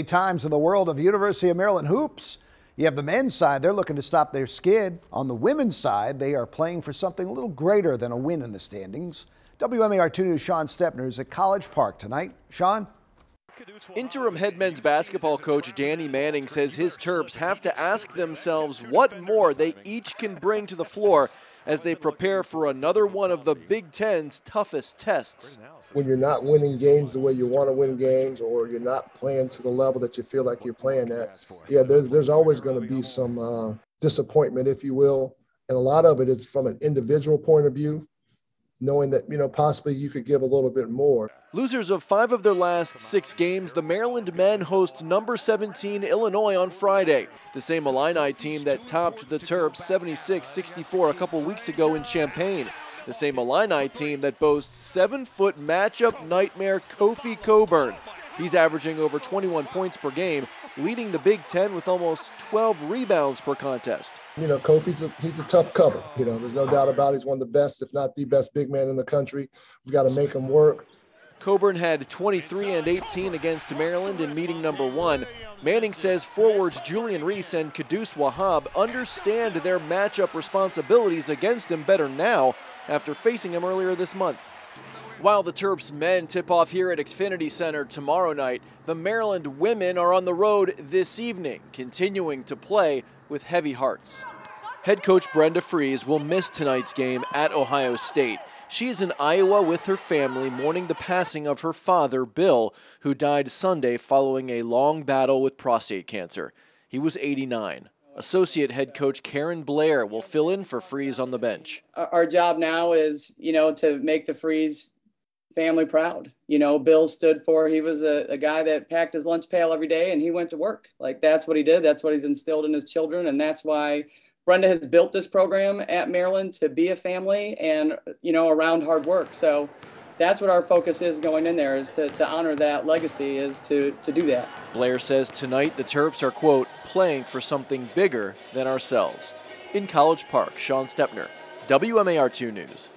Times in the world of University of Maryland hoops. You have the men's side, they're looking to stop their skid. On the women's side, they are playing for something a little greater than a win in the standings. WMAR2 News' Sean Stepner is at College Park tonight. Sean? Interim head men's basketball coach Danny Manning says his Terps have to ask themselves what more they each can bring to the floor as they prepare for another one of the Big Ten's toughest tests. When you're not winning games the way you want to win games, or you're not playing to the level that you feel like you're playing at, yeah, there's there's always going to be some uh, disappointment, if you will, and a lot of it is from an individual point of view knowing that, you know, possibly you could give a little bit more. Losers of five of their last six games, the Maryland men host number 17 Illinois on Friday, the same Illini team that topped the Terps 76-64 a couple weeks ago in Champaign. The same Illini team that boasts seven-foot matchup nightmare Kofi Cockburn. He's averaging over 21 points per game leading the Big Ten with almost 12 rebounds per contest. You know, Kofi's a, he's a tough cover. You know, there's no doubt about it. He's one of the best, if not the best big man in the country. We've got to make him work. Cockburn had 23 and 18 against Maryland in meeting number one. Manning says forwards Julian Reese and Qudus Wahab understand their matchup responsibilities against him better now after facing him earlier this month. While the Terps men tip off here at Xfinity Center tomorrow night, the Maryland women are on the road this evening, continuing to play with heavy hearts. Head coach Brenda Frese will miss tonight's game at Ohio State. She is in Iowa with her family mourning the passing of her father, Bill, who died Sunday following a long battle with prostate cancer. He was 89. Associate head coach Karen Blair will fill in for Frese on the bench. Our job now is, you know, to make the Frese family proud. You know, Bill stood for, he was a, a, guy that packed his lunch pail every day and he went to work. Like that's what he did. That's what he's instilled in his children. And that's why Brenda has built this program at Maryland to be a family and, you know, around hard work. So that's what our focus is going in there is to, to honor that legacy is to, to do that. Blair says tonight the Terps are, quote, playing for something bigger than ourselves. In College Park, Sean Stepner, WMAR2 News.